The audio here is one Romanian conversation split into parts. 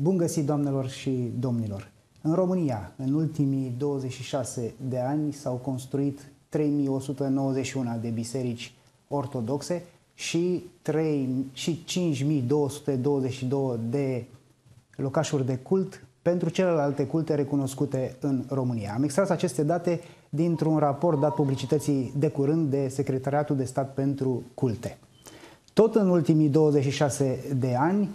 Bun găsit, doamnelor și domnilor! În România, în ultimii 26 de ani, s-au construit 3191 de biserici ortodoxe și, 3, și 5222 de locașuri de cult pentru celelalte culte recunoscute în România. Am extras aceste date dintr-un raport dat publicității de curând de Secretariatul de Stat pentru Culte. Tot în ultimii 26 de ani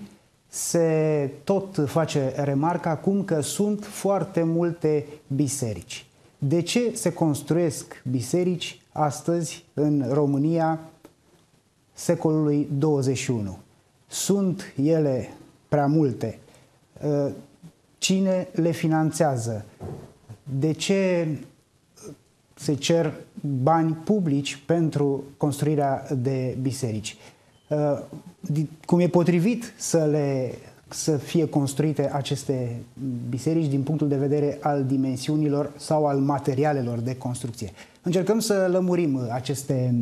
se tot face remarca acum că sunt foarte multe biserici. De ce se construiesc biserici astăzi în România secolului 21? Sunt ele prea multe? Cine le finanțează? De ce se cer bani publici pentru construirea de biserici? Uh, cum e potrivit să, le, să fie construite aceste biserici din punctul de vedere al dimensiunilor sau al materialelor de construcție. Încercăm să lămurim aceste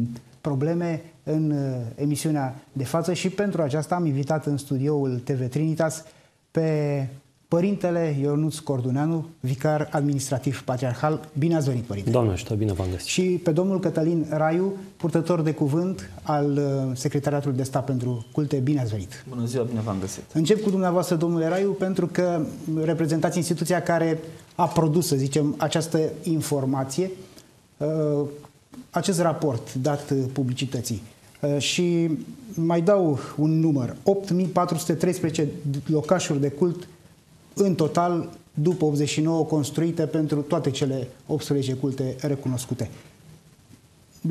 probleme în uh, emisiunea de față și pentru aceasta am invitat în studioul TV Trinitas pe Părintele Ionuț Corduneanu, vicar administrativ patriarhal. Bine ați venit, Părinte! Doamne ajută, bine v-am găsit! Și pe domnul Cătălin Raiu, purtător de cuvânt al uh, Secretariatului de Stat pentru Culte. Bine ați venit! Bună ziua, bine v-am găsit! Încep cu dumneavoastră, domnule Raiu, pentru că reprezentați instituția care a produs, să zicem, această informație, uh, acest raport dat publicității. Uh, și mai dau un număr, 8413 locașuri de cult în total, după 89, construite pentru toate cele 18 culte recunoscute.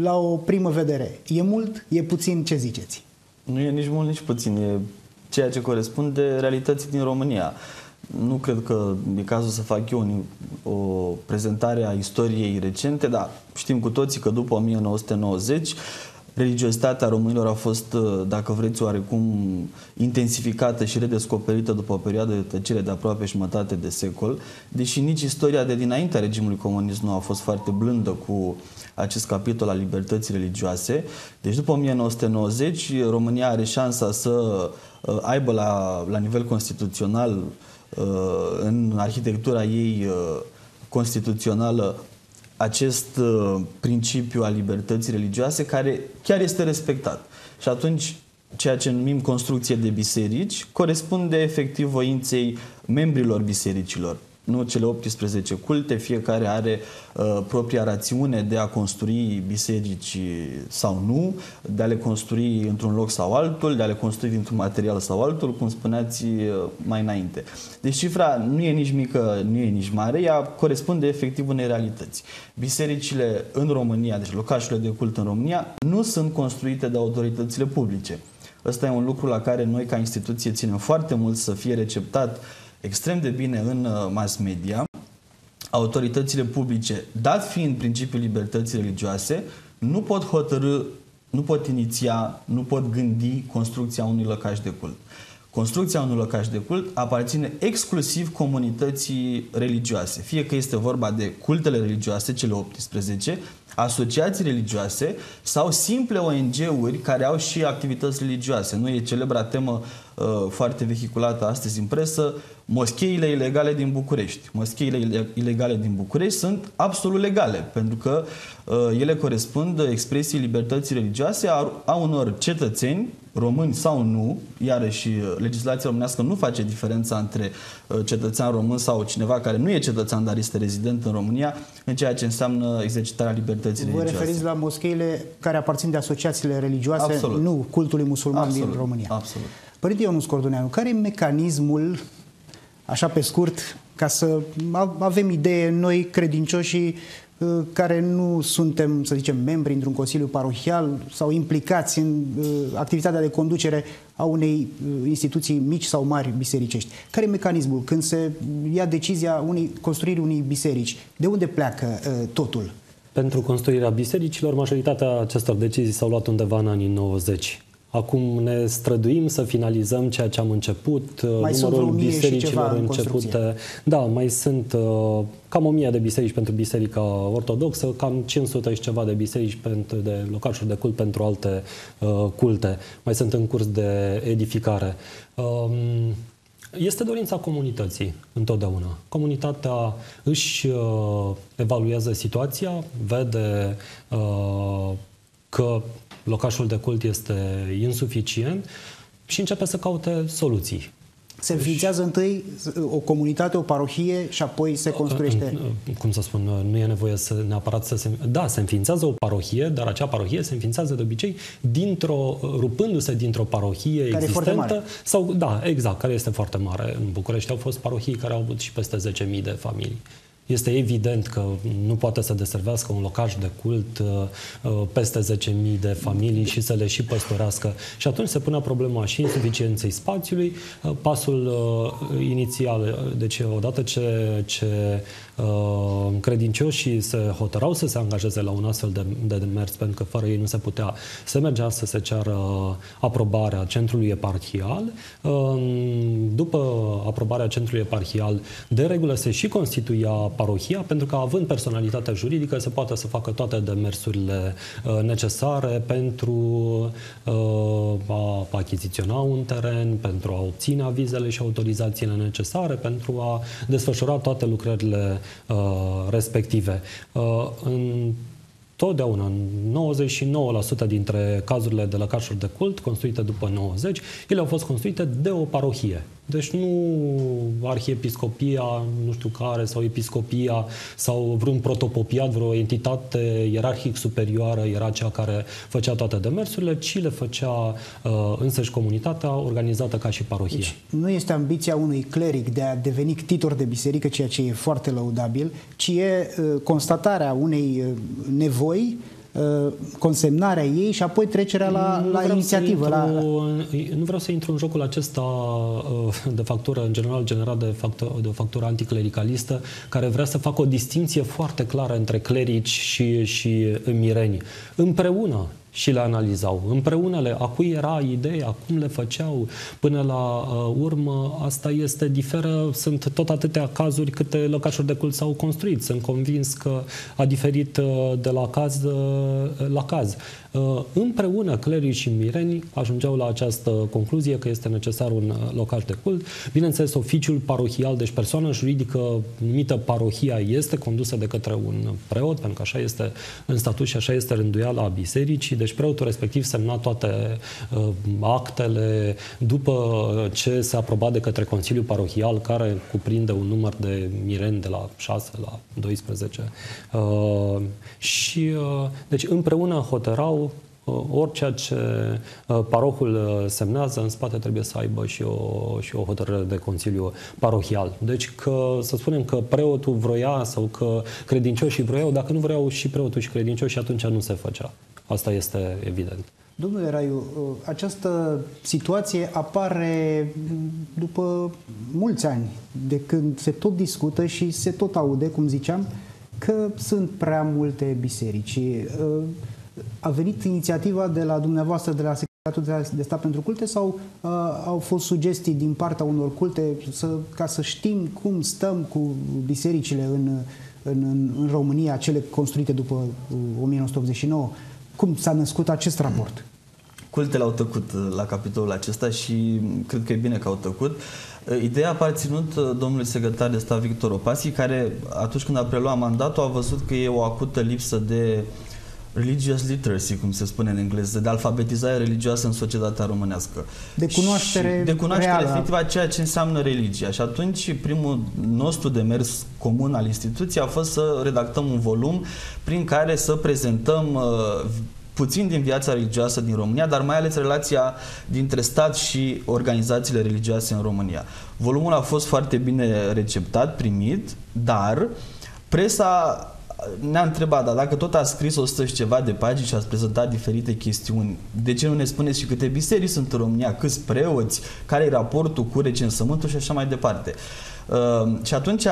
La o primă vedere, e mult, e puțin, ce ziceți? Nu e nici mult, nici puțin. E ceea ce corespunde realității din România. Nu cred că e cazul să fac eu o prezentare a istoriei recente, dar știm cu toții că după 1990 religiozitatea românilor a fost, uh, dacă vreți, oarecum intensificată și redescoperită după o perioadă de tăcere de aproape jumătate de secol, deși nici istoria de dinaintea regimului comunist nu a fost foarte blândă cu acest capitol al libertății religioase. Deci după 1990 România are șansa să uh, aibă la, la nivel constituțional uh, în arhitectura ei constituțională acest uh, principiu al libertății religioase care chiar este respectat. Și atunci ceea ce numim construcție de biserici corespunde efectiv voinței membrilor bisericilor nu cele 18 culte, fiecare are uh, propria rațiune de a construi biserici sau nu, de a le construi într-un loc sau altul, de a le construi dintr-un material sau altul, cum spuneați uh, mai înainte. Deci cifra nu e nici mică, nu e nici mare, ea corespunde efectiv unei realități. Bisericile în România, deci locașurile de cult în România, nu sunt construite de autoritățile publice. Ăsta e un lucru la care noi ca instituție ținem foarte mult să fie receptat uh, extrem de bine în uh, mass media, autoritățile publice, dat fiind principiul libertății religioase, nu pot hotărâ, nu pot iniția, nu pot gândi construcția unui lăcaș de cult. Construcția unui lăcaș de cult aparține exclusiv comunității religioase, fie că este vorba de cultele religioase, cele 18, asociații religioase sau simple ONG-uri care au și activități religioase. Nu e celebra temă uh, foarte vehiculată astăzi în presă, moscheile ilegale din București. Moscheile ilegale din București sunt absolut legale, pentru că uh, ele corespund expresiei libertății religioase a, a unor cetățeni români sau nu, iarăși uh, legislația românească nu face diferența între uh, cetățean român sau cineva care nu e cetățean, dar este rezident în România, în ceea ce înseamnă exercitarea libertății Vă religioase. Vă referiți la moscheile care aparțin de asociațiile religioase, Absolut. nu cultului musulman Absolut. din România. Absolut. Părinte Ionus Cordoneanu, care e mecanismul, așa pe scurt, ca să avem idee noi credincioși Uh, care nu suntem, să zicem, membri într-un consiliu parohial sau implicați în uh, activitatea de conducere a unei uh, instituții mici sau mari bisericești. Care e mecanismul când se ia decizia unei construirii unei biserici? De unde pleacă totul? Pentru construirea bisericilor, majoritatea acestor decizii s-au luat undeva în anii 90. Acum ne străduim să finalizăm ceea ce am început. Mai numărul bisericilor în începute. Da, mai sunt uh, cam 1000 de biserici pentru biserica ortodoxă, cam 500 și ceva de biserici pentru de locașuri de cult pentru alte uh, culte. Mai sunt în curs de edificare. Um, Este dorința comunității, întotdeauna. Comunitatea își uh, evaluează situația, vede uh, că locașul de cult este insuficient și începe să caute soluții. Se înființează întâi o comunitate, o parohie și apoi se construiește... Cum să spun, nu e nevoie să neapărat să se... Da, se înființează o parohie, dar acea parohie se înființează de obicei dintr-o, rupându-se dintr-o parohie care existentă. Sau, da, exact, care este foarte mare. În București au fost parohii care au avut și peste 10.000 de familii este evident că nu poate să deservească un locaș de cult uh, uh, peste 10.000 de familii și să le și păstorească. Și atunci se pune problema și insuficienței spațiului. Uh, pasul inițial, deci odată ce, ce credincioșii se hotărau să se angajeze la un astfel de, de demers, pentru că fără ei nu se putea, se mergea să se ceară aprobarea centrului eparhial. După aprobarea centrului eparhial, de regulă se și constituia parohia, pentru că având personalitatea juridică se poate să facă toate demersurile uh, necesare pentru uh, a achiziționa un teren, pentru a obține avizele și autorizațiile necesare, pentru a desfășura toate lucrările uh, respective. În totdeauna, în 99% dintre cazurile de lăcașuri de cult construite după 90, ele au fost construite de o parohie. Deci nu arhiepiscopia, nu știu care, sau episcopia, sau vreun protopopiat, vreo entitate ierarhic superioară era cea care făcea toate demersurile, ci le făcea uh, însăși comunitatea organizată ca și parohie. Deci, nu este ambiția unui cleric de a deveni titor de biserică, ceea ce e foarte lăudabil, ci e uh, constatarea unei uh, nevoi Uh, consemnarea ei și apoi trecerea la, la inițiativă. Intru, la... Nu vreau să intru în jocul acesta uh, de factură, în general generat de, factură, de o factură anticlericalistă, care vrea să facă o distinție foarte clară între clerici și, și mireni. Împreună, și le analizau. Împreună le, a cui era ideea, cum le făceau până la uh, urmă, asta este diferă, sunt tot atâtea cazuri câte lăcașuri de cult s-au construit. Sunt convins că a diferit uh, de la caz uh, la caz. Uh, împreună clerii și mireni ajungeau la această concluzie că este necesar un uh, locaș de cult. Bineînțeles, oficiul parohial, deci persoana juridică numită parohia este condusă de către un preot, pentru că așa este în statut și așa este rânduiala a bisericii, deci preotul respectiv semna toate uh, actele după ce se aproba de către Consiliul Parohial, care cuprinde un număr de mireni de la 6 la 12. Uh, și, uh, deci, împreună hotărau Uh, orice ce uh, parohul uh, semnează, în spate trebuie să aibă și o, și o hotărâre de Consiliu Parohial. Deci că, să spunem că preotul vroia sau că credincioșii vroiau, dacă nu vreau și preotul și credincioșii, atunci nu se făcea. Asta este evident. Domnule Raiu, această situație apare după mulți ani, de când se tot discută și se tot aude, cum ziceam, că sunt prea multe biserici a venit inițiativa de la dumneavoastră, de la Secretariatul de Stat pentru Culte sau uh, au fost sugestii din partea unor culte să, ca să știm cum stăm cu bisericile în, în, în, în România, cele construite după 1989? Cum s-a născut acest raport? Cultele au tăcut uh, la capitolul acesta și cred că e bine că au tăcut. Uh, ideea a aparținut uh, domnului secretar de stat Victor Opasi, care atunci când a preluat mandatul a văzut că e o acută lipsă de uh, religious literacy, cum se spune în engleză, de alfabetizare religioasă în societatea românească. De cunoaștere De cunoaștere reală. efectivă a ceea ce înseamnă religia. Și atunci primul nostru demers comun al instituției a fost să redactăm un volum prin care să prezentăm uh, puțin din viața religioasă din România, dar mai ales relația dintre stat și organizațiile religioase în România. Volumul a fost foarte bine receptat, primit, dar presa ne-a întrebat, dar dacă tot ați scris 100 și ceva de pagini și ați prezentat diferite chestiuni, de ce nu ne spuneți și câte biserici sunt în România, câți preoți, care e raportul cu recensământul și așa mai departe. Uh, și atunci,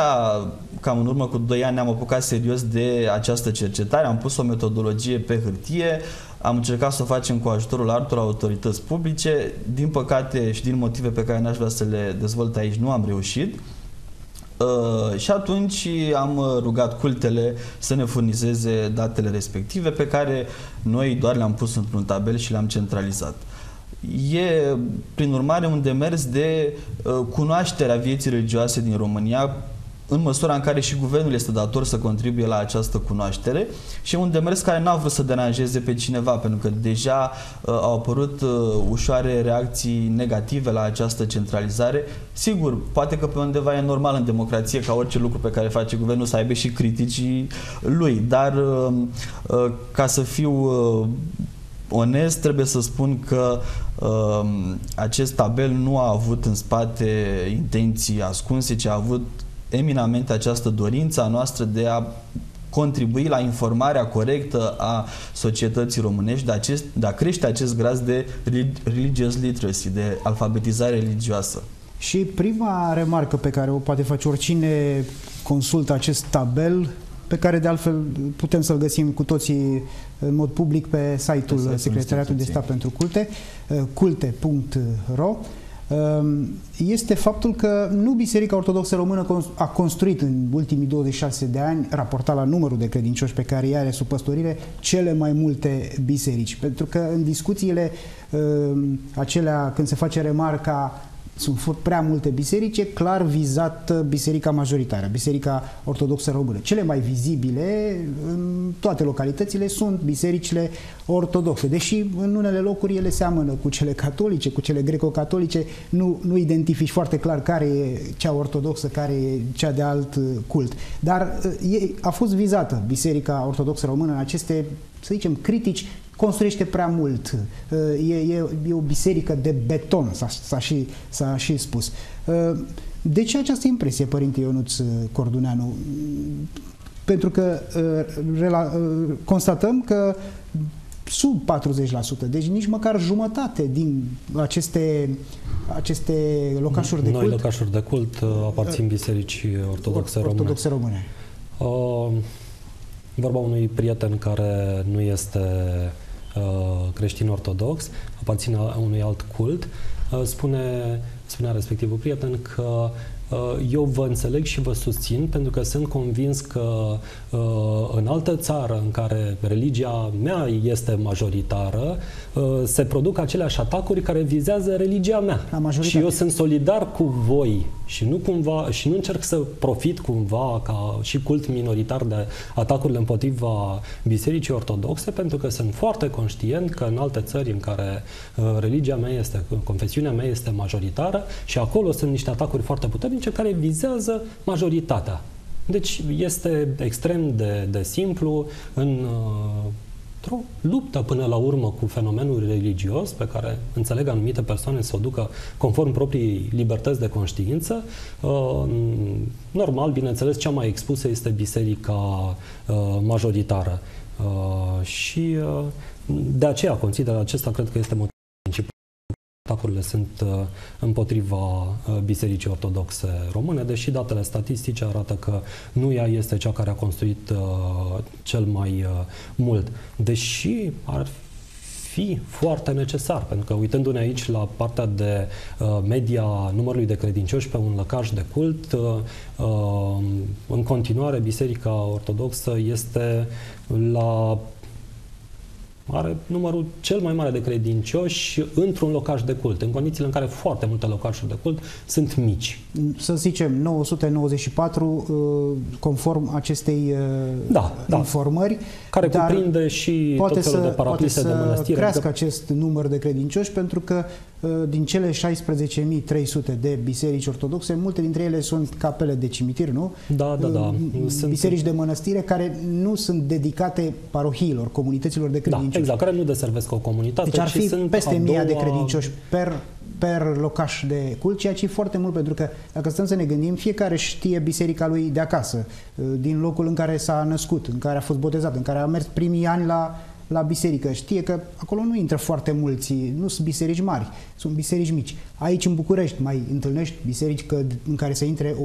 cam în urmă cu 2 ani, ne-am apucat serios de această cercetare, am pus o metodologie pe hârtie, am încercat să o facem cu ajutorul altor autorități publice, din păcate și din motive pe care n-aș vrea să le dezvolt aici, nu am reușit. Uh, Uh, și atunci am uh, rugat cultele să ne furnizeze datele respective pe care noi doar le-am pus într-un tabel și le-am centralizat. E, prin urmare, un demers de uh, cunoaștere a vieții religioase din România, în măsura în care și guvernul este dator să contribuie la această cunoaștere și un demers care n-a vrut să deranjeze pe cineva, pentru că deja uh, au apărut uh, ușoare reacții negative la această centralizare. Sigur, poate că pe undeva e normal în democrație ca orice lucru pe care face guvernul să aibă și criticii lui, dar uh, uh, ca să fiu uh, onest, trebuie să spun că uh, acest tabel nu a avut în spate intenții ascunse, ci a avut eminamente această dorință a noastră de a contribui la informarea corectă a societății românești, de, acest, de a crește acest grad de religious literacy, de alfabetizare religioasă. Și prima remarcă pe care o poate face oricine consultă acest tabel, pe care de altfel putem să-l găsim cu toții în mod public pe site-ul Secretariatului de Stat pentru Culte, culte.ro, Ehm, este faptul că nu Biserica Ortodoxă Română a construit în ultimii 26 de ani, raportat la numărul de credincioși pe care îi are sub păstorire, cele mai multe biserici. Pentru că în discuțiile ehm, acelea, când se face remarca sunt prea multe biserici, e clar vizată biserica majoritară, biserica ortodoxă română. Cele mai vizibile în toate localitățile sunt bisericile ortodoxe, deși în unele locuri ele seamănă cu cele catolice, cu cele greco-catolice, nu, nu identifici foarte clar care e cea ortodoxă, care e cea de alt cult. Dar e, a fost vizată biserica ortodoxă română în aceste, să zicem, critici construiește prea mult. E, e, e o biserică de beton, s-a și, și spus. De ce această impresie, Părinte Ionuț Corduneanu? Pentru că rela, constatăm că sub 40%, deci nici măcar jumătate din aceste, aceste locașuri de Noi cult. Noi locașuri de cult aparțin bisericii ortodoxe, ortodoxe române. române. Uh, vorba unui prieten care nu este Uh, creștin ortodox, aparține unui alt cult, uh, spune, spunea respectivul prieten că Uh, eu vă înțeleg și vă susțin pentru că sunt convins că uh, în altă țară în care religia mea este majoritară, uh, se produc aceleași atacuri care vizează religia mea. Și eu sunt solidar cu voi și nu cumva și nu încerc să profit cumva ca și cult minoritar de atacurile împotriva Bisericii Ortodoxe, pentru că sunt foarte conștient că în alte țări în care religia mea este, confesiunea mea este majoritară și acolo sunt niște atacuri foarte puternice puternice care vizează majoritatea. Deci este extrem de, de simplu în uh, o luptă până la urmă cu fenomenul religios pe care înțeleg anumite persoane să o ducă conform proprii libertăți de conștiință. Uh, normal, bineînțeles, cea mai expusă este biserica uh, majoritară. Și de aceea consider acesta, cred că este motivul principal Atacurile sunt uh, împotriva uh, Bisericii Ortodoxe Române, deși datele statistice arată că nu ea este cea care a construit uh, cel mai mult. Deși ar fi foarte necesar, pentru că uitându-ne aici la partea de media numărului de credincioși pe un lăcaș de cult, în continuare Biserica Ortodoxă este la are numărul cel mai mare de credincioși într-un locaș de cult, în condițiile în care foarte multe locașuri de cult sunt mici. Să zicem 994 uh, conform acestei uh, da, da. informări. Care cuprinde și poate tot felul să, de paraplise poate de mănăstire. crească adică... acest număr de credincioși pentru că uh, din cele 16.300 de biserici ortodoxe, multe dintre ele sunt capele de cimitir, nu? Da, da, da. Biserici de mănăstire care nu sunt dedicate parohiilor, comunităților de credincioși. Da, exact, care nu deservesc o comunitate. Deci ar fi sunt peste mii de credincioși per per locaș de cult, ceea ce e foarte mult, pentru că dacă stăm să ne gândim, fiecare știe biserica lui de acasă, din locul în care s-a născut, în care a fost botezat, în care a mers primii ani la, la biserică. Știe că acolo nu intră foarte mulți, nu sunt biserici mari, sunt biserici mici. Aici, în București, mai întâlnești biserici că, în care să intre 1000-2000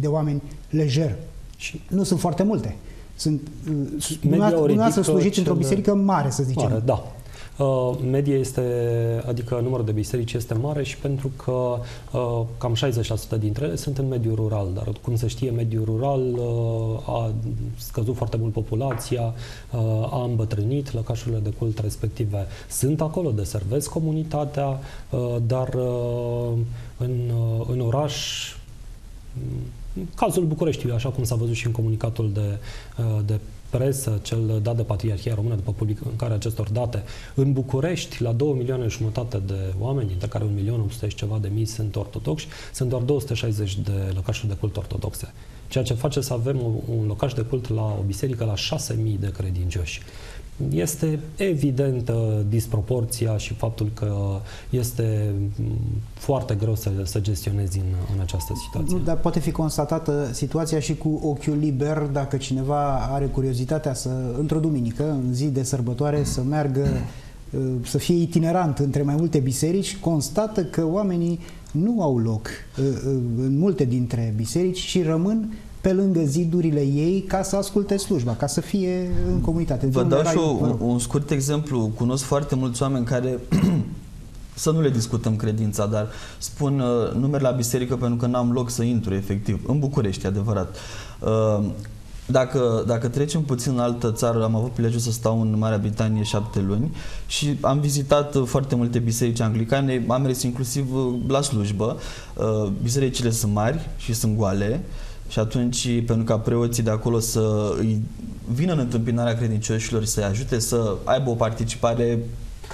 de oameni lejer. Și nu sunt foarte multe. Sunt, Media să slujiți într-o biserică mare, să zicem. Mare, da. uh, media este, adică numărul de biserici este mare și pentru că uh, cam 60% dintre ele sunt în mediul rural, dar cum se știe, mediul rural uh, a scăzut foarte mult populația, uh, a îmbătrânit, lăcașurile de cult respective sunt acolo, deservesc comunitatea, uh, dar uh, în, uh, în oraș cazul Bucureștiului, așa cum s-a văzut și în comunicatul de, uh, de presă, cel dat de Patriarhia Română după publicarea acestor date, în București, la 2 milioane și jumătate de oameni, dintre care 1 milion 800 și ceva de mii sunt ortodoxi, sunt doar 260 de lăcașuri de cult ortodoxe. Ceea ce face să avem un locaș de cult la o biserică la 6.000 de credincioși este evidentă disproporția și faptul că este foarte greu să, să gestionezi în, în această situație. Dar poate fi constatată situația și cu ochiul liber dacă cineva are curiozitatea să, într-o duminică, în zi de sărbătoare, să meargă, uh, să fie itinerant între mai multe biserici, constată că oamenii nu au loc uh, uh, în multe dintre biserici și rămân pe lângă zidurile ei ca să asculte slujba, ca să fie în comunitate. Vă dau și un, un scurt exemplu. Cunosc foarte mulți oameni care să nu le discutăm credința, dar spun uh, nu merg la biserică pentru că n-am loc să intru, efectiv. În București, adevărat. Uh, dacă, dacă trecem puțin în altă țară, am avut prilejul să stau în Marea Britanie șapte luni și am vizitat foarte multe biserici anglicane, am mers inclusiv uh, la slujbă. Uh, bisericile sunt mari și sunt goale. Uh, și atunci, pentru ca preoții de acolo să îi vină în întâmpinarea credincioșilor și să-i ajute să aibă o participare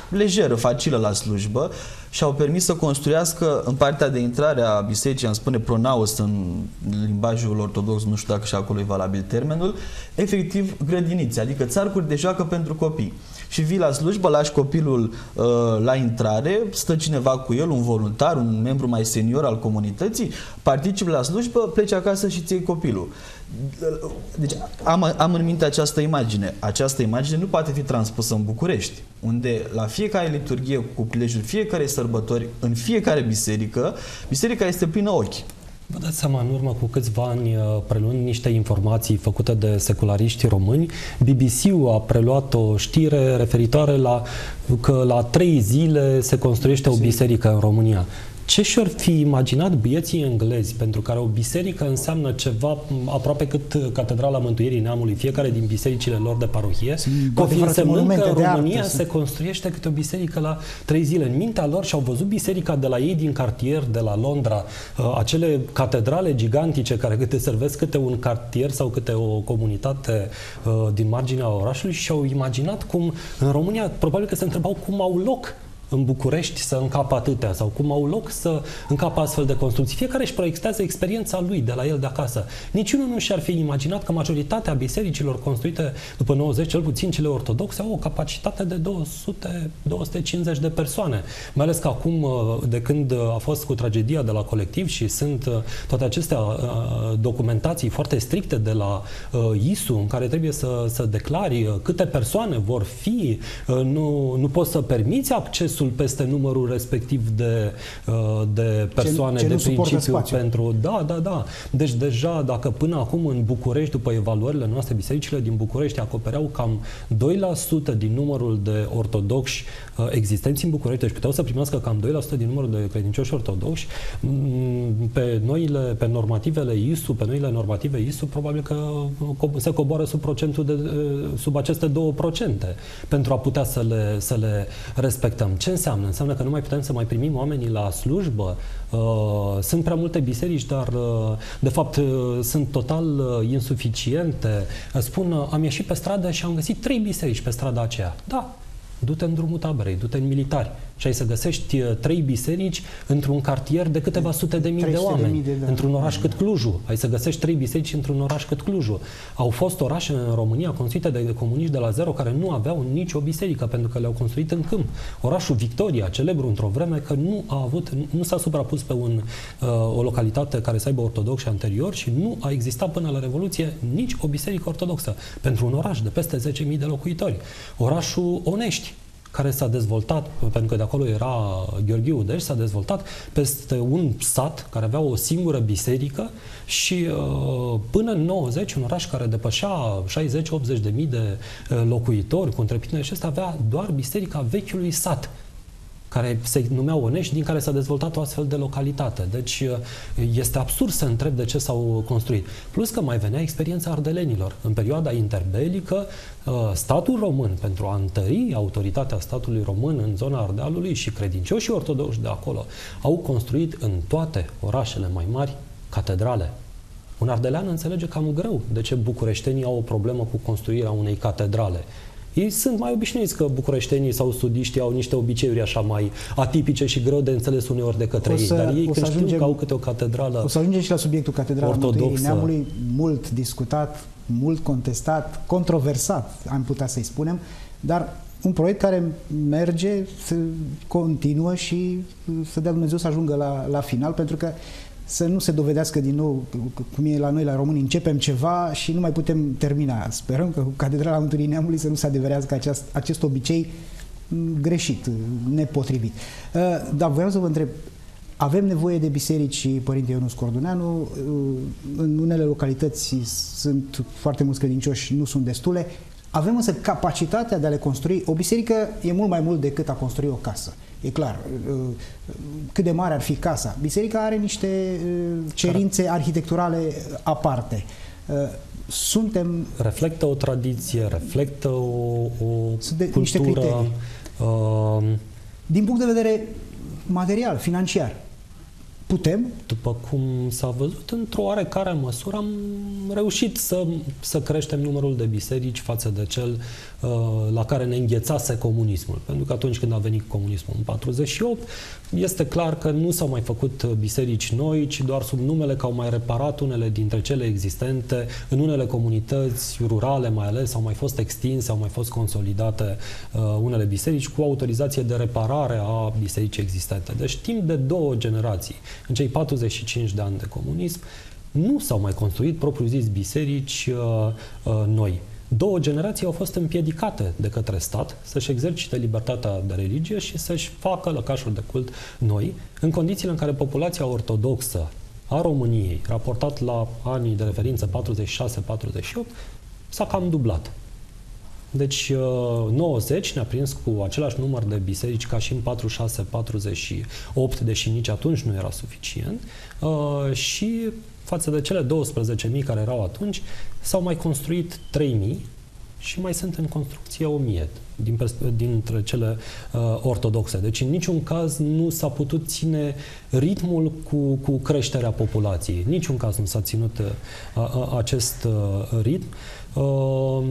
lejeră, facilă la slujbă și au permis să construiască în partea de intrare a bisericii, am spune pronaos în limbajul ortodox, nu știu dacă și acolo e valabil termenul, efectiv grădinițe, adică țarcuri de joacă pentru copii și vii la slujbă, lași copilul uh, la intrare, stă cineva cu el, un voluntar, un membru mai senior al comunității, participi la slujbă, pleci acasă și ții copilul. Deci am, am în minte această imagine. Această imagine nu poate fi transpusă în București, unde la fiecare liturghie cu prilejul fiecare sărbători, în fiecare biserică, biserica este plină ochi. Vă dați seama, în urmă cu câțiva ani, uh, preluând niște informații făcute de seculariști români, BBC-ul a preluat o știre referitoare la că la trei zile se construiește o biserică în România. Ce și-ar fi imaginat bieții englezi, pentru care o biserică înseamnă ceva aproape cât Catedrala Mântuirii Neamului, fiecare din bisericile lor de parohie, că fi însemnând că în România artă, se construiește câte o biserică la trei zile. În mintea lor și-au văzut biserica de la ei din cartier, de la Londra, uh, acele catedrale gigantice care câte servesc câte un cartier sau câte o comunitate uh, din marginea orașului și au imaginat cum în România, probabil că se întrebau cum au loc în București să încapă atâtea sau cum au loc să încapă astfel de construcții. Fiecare își proiectează experiența lui de la el de acasă. Niciunul nu și-ar fi imaginat că majoritatea bisericilor construite după 90, cel puțin cele ortodoxe, au o capacitate de 200-250 de persoane. Mai ales că acum, uh, de când a fost cu tragedia de la colectiv și sunt uh, toate acestea uh, documentații foarte stricte de la ISU, în care trebuie să, să declari câte persoane vor fi, nu, nu poți să permiți accesul accesul peste numărul respectiv de, uh, de persoane ce, ce de principiu pentru... Da, da, da. Deci deja dacă până acum în București, după evaluările noastre, bisericile din București acopereau cam 2% din numărul de ortodoxi uh, existenți în București, deci puteau să primească cam 2% din numărul de credincioși ortodoxi, mm, pe noile, pe normativele ISU, pe noile normative ISU, probabil că se coboară sub procentul de, sub aceste 2% pentru a putea să le, să le respectăm. Ce înseamnă? Înseamnă că nu mai putem să mai primim oamenii la slujbă. Uh, sunt prea multe biserici, dar uh, de fapt uh, sunt total insuficiente. Spun, am ieșit pe stradă și am găsit trei biserici pe strada aceea. Da, du-te în drumul taberei, du-te în militari și ai să găsești uh, trei biserici într-un cartier de câteva sute de mii de oameni, de mii de, da. într-un oraș cât Clujul. Ai să găsești trei biserici într-un oraș cât Clujul. Au fost orașe în România construite de comuniști de la zero care nu aveau nicio biserică pentru că le-au construit în câmp. Orașul Victoria, celebru într-o vreme că nu a avut, nu s-a suprapus pe un, uh, o localitate care să aibă ortodoxi anterior și nu a existat până la Revoluție nici o biserică ortodoxă pentru un oraș de peste 10.000 de locuitori. Orașul Onești, care s-a dezvoltat, pentru că de acolo era Gheorghe Udeș, s-a dezvoltat peste un sat care avea o singură biserică și uh, până în 90, un oraș care depășea 60-80 de mii de uh, locuitori cu întreprindere și ăsta avea doar biserica vechiului sat care se numeau Onești, din care s-a dezvoltat o astfel de localitate. Deci uh, este absurd să întreb de ce s-au construit. Plus că mai venea experiența ardelenilor. În perioada interbelică, uh, statul român, pentru a întări autoritatea statului român în zona Ardealului și credincioșii ortodoxi de acolo, au construit în toate orașele mai mari catedrale. Un ardelean înțelege cam greu de ce bucureștenii au o problemă cu construirea unei catedrale. Ei sunt mai obișnuiți că bucureștenii sau sudiștii au niște obiceiuri așa mai atipice și greu de înțeles uneori de către să, ei. Dar ei când ajungem, știu că au câte o catedrală O să ajungem și la subiectul catedralei Mântuirii Neamului, mult discutat, mult contestat, controversat, am putea să-i spunem, dar un proiect care merge, să continuă și să dea Dumnezeu să ajungă la, la final, pentru că să nu se dovedească din nou, cum e la noi, la români, începem ceva și nu mai putem termina. Sperăm că cu Catedrala Mântuirii Neamului să nu se adeverească acest, acest obicei greșit, nepotrivit. Uh, dar vreau să vă întreb, avem nevoie de biserici și Părinte Ionus Corduneanu, uh, în unele localități sunt foarte mulți credincioși, nu sunt destule, avem însă capacitatea de a le construi. O biserică e mult mai mult decât a construi o casă. E clar, uh, cât de mare ar fi casa. Biserica are niște uh, cerințe arhitecturale aparte. Uh, suntem... Reflectă o tradiție, reflectă o, o Sunt de, cultură. Niște criterii. Uh, Din punct de vedere material, financiar, putem? După cum s-a văzut, într-o oarecare măsură am reușit să, să creștem numărul de biserici față de cel uh, la care ne înghețase comunismul. Pentru că atunci când a venit comunismul în 48, este clar că nu s-au mai făcut biserici noi, ci doar sub numele că au mai reparat unele dintre cele existente. În unele comunități rurale mai ales au mai fost extinse, au mai fost consolidate uh, unele biserici cu autorizație de reparare a bisericii existente. Deci timp de două generații în cei 45 de ani de comunism, nu s-au mai construit propriu-zis biserici uh, uh, noi. Două generații au fost împiedicate de către stat să-și exercite libertatea de religie și să-și facă lăcașuri de cult noi, în condițiile în care populația ortodoxă a României, raportat la anii de referință 46-48, s-a cam dublat. Deci 90 uh, ne-a prins cu același număr de biserici ca și în 46-48, deși nici atunci nu era suficient. Uh, și față de cele 12.000 care erau atunci, s-au mai construit 3.000 și mai sunt în construcție 1000 din, dintre cele uh, ortodoxe. Deci în niciun caz nu s-a putut ține ritmul cu, cu creșterea populației. În niciun caz nu s-a ținut uh, uh, acest uh, ritm. Uh,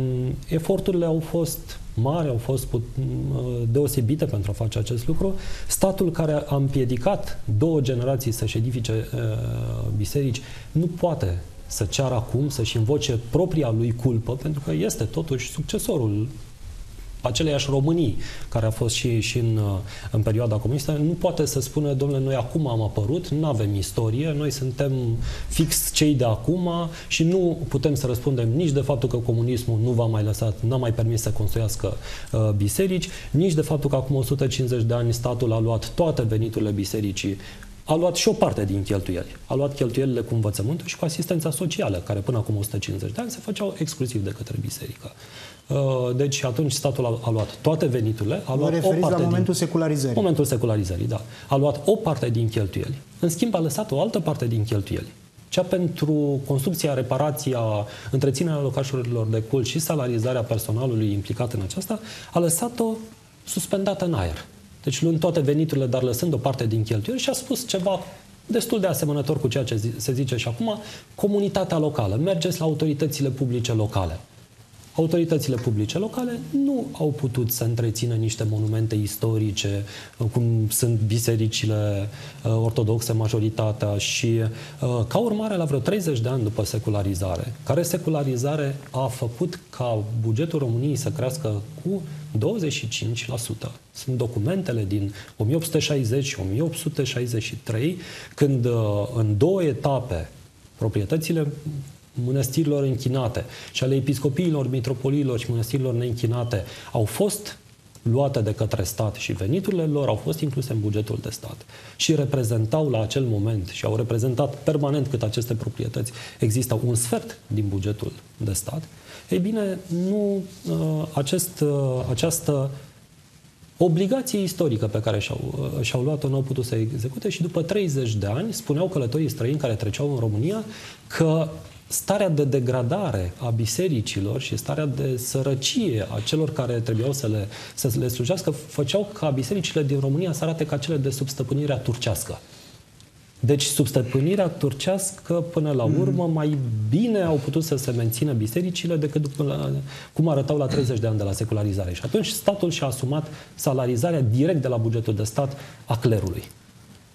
eforturile au fost mari, au fost put, uh, deosebite pentru a face acest lucru. Statul care a împiedicat două generații să-și edifice uh, biserici nu poate să ceară acum să-și invoce propria lui culpă, pentru că este totuși succesorul aceleiași Românii, care a fost și, și în, în perioada comunistă, nu poate să spună, domnule, noi acum am apărut, nu avem istorie, noi suntem fix cei de acum și nu putem să răspundem nici de faptul că comunismul nu v-a mai lăsat, nu a mai permis să construiască uh, biserici, nici de faptul că acum 150 de ani statul a luat toate veniturile bisericii a luat și o parte din cheltuieli. A luat cheltuielile cu învățământul și cu asistența socială, care până acum 150 de ani se făceau exclusiv de către biserică. Uh, deci atunci statul a, a luat toate veniturile, a luat o parte la momentul din, secularizării. Momentul secularizării, da. A luat o parte din cheltuieli. În schimb a lăsat o altă parte din cheltuieli. Cea pentru construcția, reparația, întreținerea locașurilor de cult și salarizarea personalului implicat în aceasta, a lăsat-o suspendată în aer. Deci luând toate veniturile, dar lăsând o parte din cheltuieli și a spus ceva destul de asemănător cu ceea ce se zice și acum, comunitatea locală. Mergeți la autoritățile publice locale autoritățile publice locale nu au putut să întrețină niște monumente istorice, cum sunt bisericile uh, ortodoxe, majoritatea, și uh, ca urmare, la vreo 30 de ani după secularizare, care secularizare a făcut ca bugetul României să crească cu 25%. Sunt documentele din 1860 și 1863, când uh, în două etape proprietățile mănăstirilor închinate și ale episcopiilor, mitropoliilor și mănăstirilor neînchinate au fost luate de către stat și veniturile lor au fost incluse în bugetul de stat și reprezentau la acel moment și au reprezentat permanent cât aceste proprietăți există un sfert din bugetul de stat, ei bine, nu uh, acest, uh, această obligație istorică pe care și-au, uh, și-au luat-o nu au putut să execute și după 30 de ani spuneau călătorii străini care treceau în România că starea de degradare a bisericilor și starea de sărăcie a celor care trebuiau să le, să le slujească făceau ca bisericile din România să arate ca cele de sub stăpânirea turcească. Deci, sub stăpânirea turcească, până la mm. urmă, mai bine au putut să se mențină bisericile decât după la, cum arătau la 30 de ani de la secularizare. Și atunci statul și-a asumat salarizarea direct de la bugetul de stat a clerului.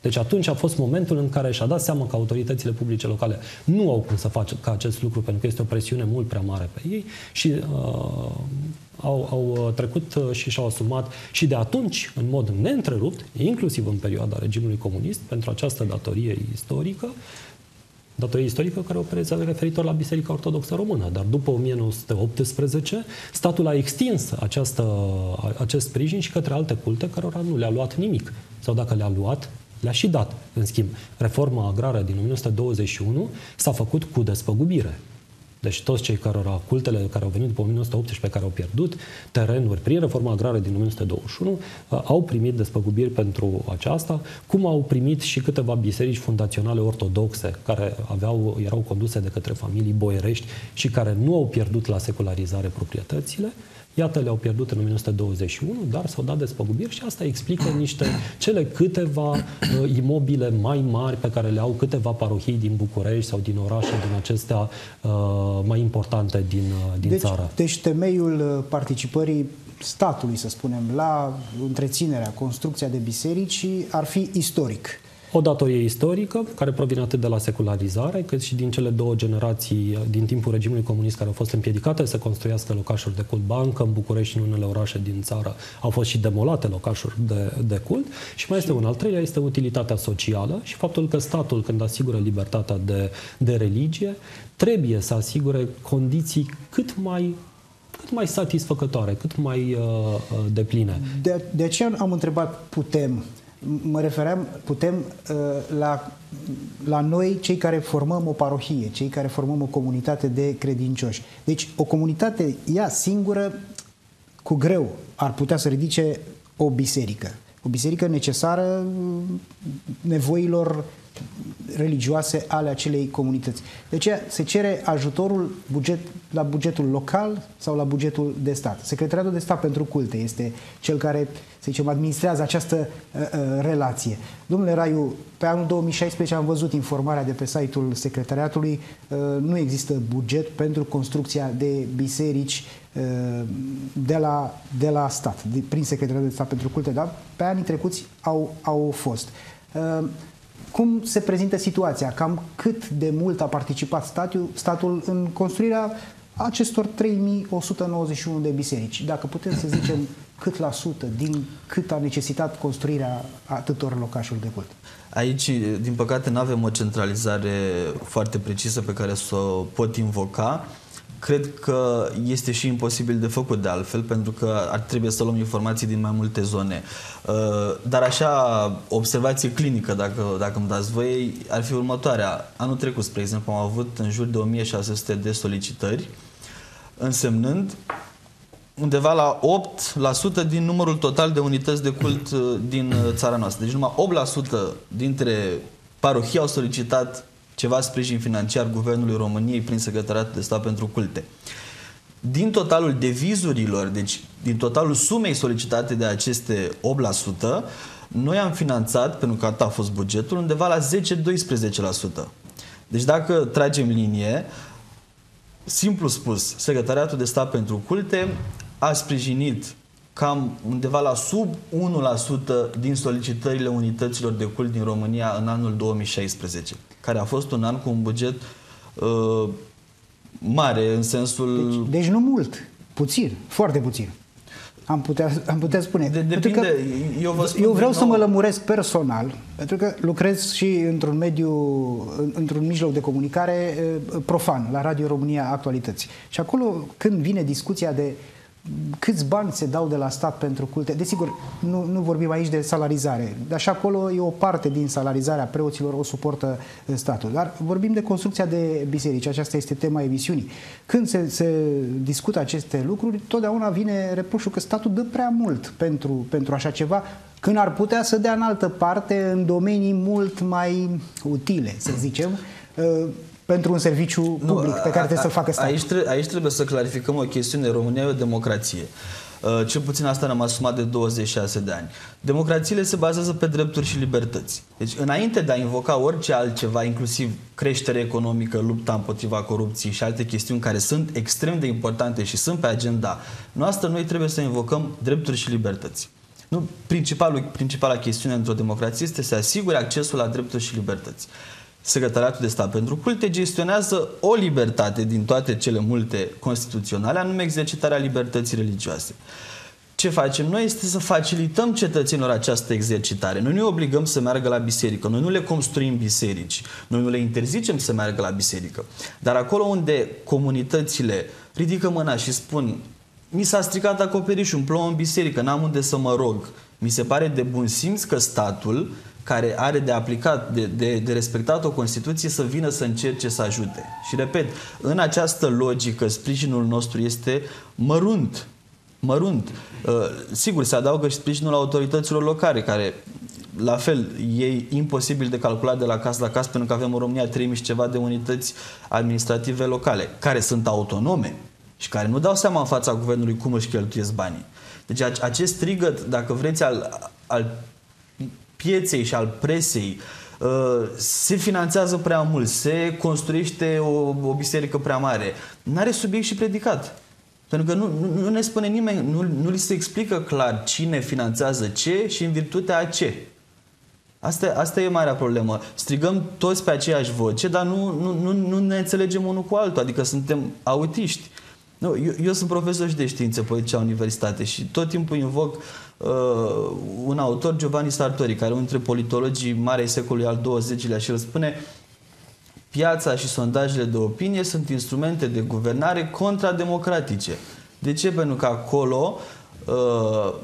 Deci atunci a fost momentul în care și-a dat seama că autoritățile publice locale nu au cum să facă acest lucru pentru că este o presiune mult prea mare pe ei și uh, au, au uh, trecut uh, și și-au asumat și de atunci, în mod neîntrerupt, inclusiv în perioada regimului comunist, pentru această datorie istorică, datorie istorică care operează referitor la Biserica Ortodoxă Română. Dar după 1918, statul a extins această, acest sprijin și către alte culte cărora nu le-a luat nimic. Sau dacă le-a luat, le-a și dat. În schimb, reforma agrară din 1921 s-a făcut cu despăgubire. Deci toți cei care au cultele care au venit după 1918, care au pierdut terenuri prin reforma agrară din 1921, uh, au primit despăgubiri pentru aceasta, cum au primit și câteva biserici fundaționale ortodoxe care aveau, erau conduse de către familii boierești și care nu au pierdut la secularizare proprietățile, Iată, le-au pierdut în 1921, dar s-au dat despăgubiri și asta explică niște cele câteva uh, imobile mai mari pe care le au câteva parohii din București sau din orașe din acestea uh, mai importante din, uh, din deci, țară. Deci temeiul uh, participării statului, să spunem, la întreținerea, construcția de biserici ar fi istoric. O datorie istorică, care provine atât de la secularizare, cât și din cele două generații din timpul regimului comunist care au fost împiedicate să construiască locașuri de cult bancă. În București și în unele orașe din țară au fost și demolate locașuri de, de cult. Și mai este un al treilea, este utilitatea socială și faptul că statul, când asigură libertatea de, de religie, trebuie să asigure condiții cât mai cât mai satisfăcătoare, cât mai uh, uh depline. De, de aceea am întrebat, putem Mă refeream, putem uh, la, la noi, cei care formăm o parohie, cei care formăm o comunitate de credincioși. Deci, o comunitate, ea singură, cu greu, ar putea să ridice o biserică. O biserică necesară nevoilor religioase ale acelei comunități. De aceea se cere ajutorul buget, la bugetul local sau la bugetul de stat. Secretariatul de stat pentru culte este cel care, să zicem, administrează această uh, uh, relație. Domnule Raiu, pe anul 2016 am văzut informarea de pe site-ul secretariatului. Uh, nu există buget pentru construcția de biserici uh, de la, de la stat, de, prin Secretariatul de Stat pentru Culte, dar pe anii trecuți au, au fost. Uh, cum se prezintă situația? Cam cât de mult a participat statul, statul în construirea acestor 3191 de biserici? Dacă putem să zicem cât la sută din cât a necesitat construirea atâtor locașuri de cult? Aici, din păcate, nu avem o centralizare foarte precisă pe care să o pot invoca cred că este și imposibil de făcut de altfel, pentru că ar trebui să luăm informații din mai multe zone. Uh, dar așa, observație clinică, dacă, dacă îmi dați voi, ar fi următoarea. Anul trecut, spre exemplu, am avut în jur de 1600 de solicitări, însemnând undeva la 8% din numărul total de unități de cult uh, din uh, țara noastră. Deci numai 8% dintre parohii au solicitat ceva sprijin financiar Guvernului României prin Secretariatul de Stat pentru Culte. Din totalul devizurilor, deci din totalul sumei solicitate de aceste 8%, noi am finanțat, pentru că atât a fost bugetul, undeva la 10-12%. Deci dacă tragem linie, simplu spus, Secretariatul de Stat pentru Culte a sprijinit cam undeva la sub 1% din solicitările unităților de cult din România în anul 2016, care a fost un an cu un buget uh, mare în sensul... Deci, deci nu mult, puțin, foarte puțin. Am putea, am putea spune. De, depinde. Că eu, vă eu vreau să mă lămuresc personal, pentru că lucrez și într-un mediu, într-un mijloc de comunicare uh, profan, la Radio România Actualități. Și acolo, când vine discuția de câți bani se dau de la stat pentru culte. Desigur, nu, nu vorbim aici de salarizare, dar și acolo e o parte din salarizarea preoților o suportă statul. Dar vorbim de construcția de biserici, aceasta este tema emisiunii. Când se, se discută aceste lucruri, totdeauna vine reproșul că statul dă prea mult pentru, pentru așa ceva, când ar putea să dea în altă parte în domenii mult mai utile, să zicem, pentru un serviciu public nu, pe care trebuie să-l facă statul. Aici, tre- aici trebuie să clarificăm o chestiune. România e o democrație. Uh, cel puțin asta ne-am asumat de 26 de ani. Democrațiile se bazează pe drepturi și libertăți. Deci, înainte de a invoca orice altceva, inclusiv creștere economică, lupta împotriva corupției și alte chestiuni care sunt extrem de importante și sunt pe agenda noastră, noi trebuie să invocăm drepturi și libertăți. Nu, principalul, principala chestiune într-o democrație este să asigure accesul la drepturi și libertăți. Secretariatul de Stat pentru Culte gestionează o libertate din toate cele multe constituționale, anume exercitarea libertății religioase. Ce facem noi este să facilităm cetățenilor această exercitare. Noi nu obligăm să meargă la biserică, noi nu le construim biserici, noi nu le interzicem să meargă la biserică. Dar acolo unde comunitățile ridică mâna și spun mi s-a stricat acoperișul, îmi plouă în biserică, n-am unde să mă rog, mi se pare de bun simț că statul care are de aplicat, de, de, de respectat o Constituție să vină să încerce să ajute. Și repet, în această logică, sprijinul nostru este mărunt. Mărunt. Uh, sigur, se adaugă și sprijinul autorităților locale, care la fel, e imposibil de calculat de la caz la caz, pentru că avem în România 3000 și ceva de unități administrative locale, care sunt autonome și care nu dau seama în fața guvernului cum își cheltuiesc banii. Deci acest strigăt, dacă vreți, al, al pieței și al presei uh, se finanțează prea mult, se construiește o, o biserică prea mare. Nu are subiect și predicat. Pentru că nu, nu, nu ne spune nimeni, nu, nu li se explică clar cine finanțează ce și în virtutea a ce. Asta, asta e marea problemă. Strigăm toți pe aceeași voce, dar nu, nu, nu, nu ne înțelegem unul cu altul, adică suntem autiști. Nu, eu, eu sunt profesor și de științe politice la universitate și tot timpul invoc uh, un autor, Giovanni Sartori, care e unul dintre politologii marei secolului al XX-lea și el spune piața și sondajele de opinie sunt instrumente de guvernare contrademocratice. De ce? Pentru că acolo uh,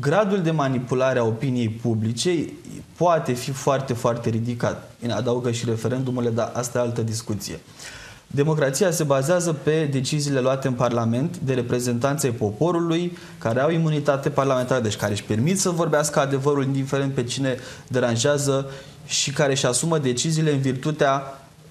gradul de manipulare a opiniei publice poate fi foarte, foarte ridicat. Adaugă și referendumurile, dar asta e altă discuție. Uh, Democrația se bazează pe deciziile luate în Parlament de reprezentanței poporului care au imunitate parlamentară, deci care își permit să vorbească adevărul indiferent pe cine deranjează și care își asumă deciziile în virtutea